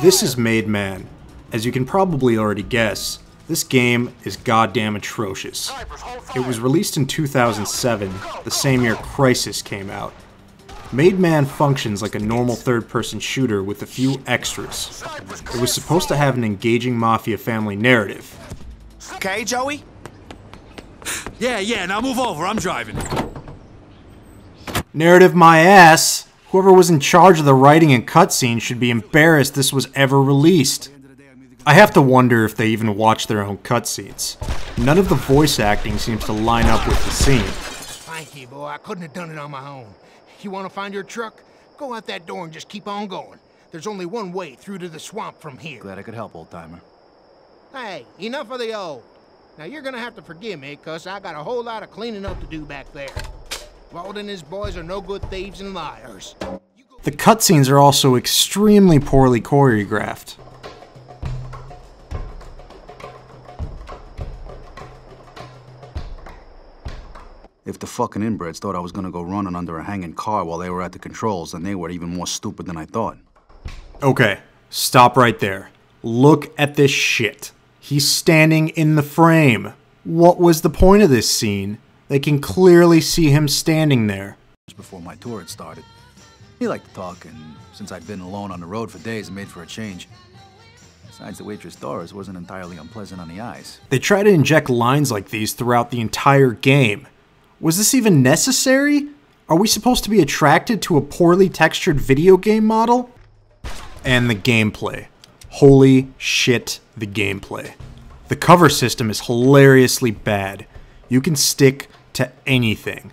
This is Made Man. As you can probably already guess, this game is goddamn atrocious. It was released in 2007, the same year Crysis came out. Made Man functions like a normal third person shooter with a few extras. It was supposed to have an engaging mafia family narrative. Okay, Joey? Yeah, yeah, now move over, I'm driving. Narrative my ass! Whoever was in charge of the writing and cutscenes should be embarrassed this was ever released. I have to wonder if they even watch their own cutscenes. None of the voice acting seems to line up with the scene. Thank you, boy. I couldn't have done it on my own. You want to find your truck? Go out that door and just keep on going. There's only one way through to the swamp from here. Glad I could help, old timer. Hey, enough of the old. Now you're gonna have to forgive me, cause I got a whole lot of cleaning up to do back there. Walt and his boys are no good thieves and liars. The cutscenes are also extremely poorly choreographed. If the fucking inbreds thought I was gonna go running under a hanging car while they were at the controls, then they were even more stupid than I thought. Okay, stop right there. Look at this shit. He's standing in the frame. What was the point of this scene? They can clearly see him standing there. Just before my tour had started. He liked to talk, and since I'd been alone on the road for days, it made for a change. Besides, the waitress Doris wasn't entirely unpleasant on the eyes. They try to inject lines like these throughout the entire game. Was this even necessary? Are we supposed to be attracted to a poorly textured video game model? And the gameplay. Holy shit, the gameplay. The cover system is hilariously bad. You can stick to anything.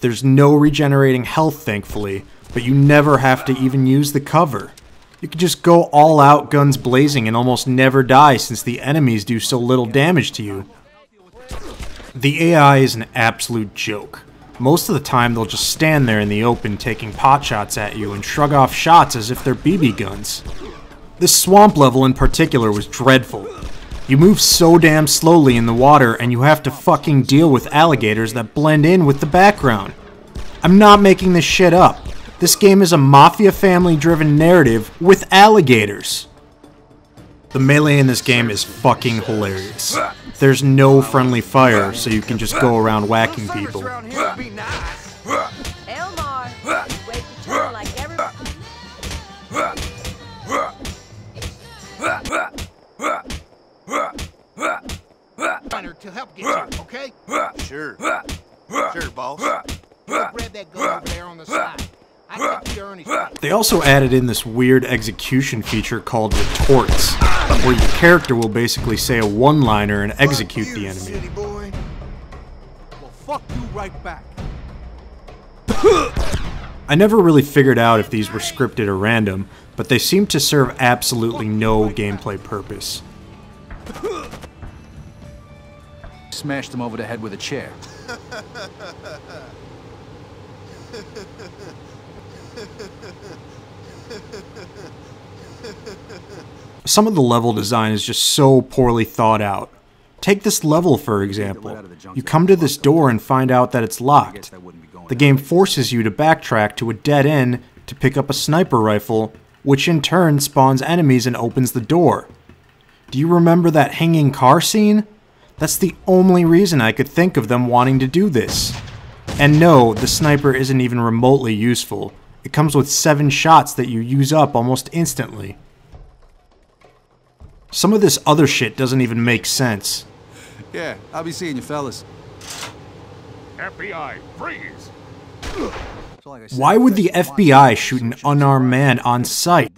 There's no regenerating health, thankfully, but you never have to even use the cover. You can just go all out guns blazing and almost never die since the enemies do so little damage to you. The AI is an absolute joke. Most of the time they'll just stand there in the open taking pot shots at you and shrug off shots as if they're BB guns. This swamp level in particular was dreadful. You move so damn slowly in the water and you have to fucking deal with alligators that blend in with the background. I'm not making this shit up. This game is a mafia family driven narrative with alligators. The melee in this game is fucking hilarious. There's no friendly fire, so you can just go around whacking people. Sure. Sure, boss. Grab that gun over there on the side. I think you Ernie's place. They also added in this weird execution feature called retorts, where your character will basically say a one-liner and execute the enemy. Boy. Well, fuck you right back. I never really figured out if these were scripted or random, but they seem to serve absolutely no gameplay purpose. Smashed him over the head with a chair. Some of the level design is just so poorly thought out. Take this level for example. You come to this door and find out that it's locked. The game forces you to backtrack to a dead end to pick up a sniper rifle, which in turn spawns enemies and opens the door. Do you remember that hanging car scene? That's the only reason I could think of them wanting to do this. And no, the sniper isn't even remotely useful. It comes with 7 shots that you use up almost instantly. Some of this other shit doesn't even make sense. Yeah, I'll be seeing you fellas. FBI, freeze! So like I said, Why would the FBI shoot an unarmed man on sight?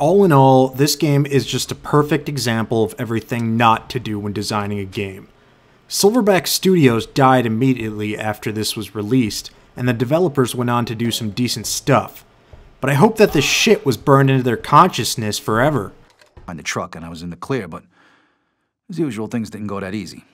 All in all, this game is just a perfect example of everything not to do when designing a game. Silverback Studios died immediately after this was released, and the developers went on to do some decent stuff. but I hope that this shit was burned into their consciousness forever. Find the truck and I was in the clear, but as usual, things didn't go that easy.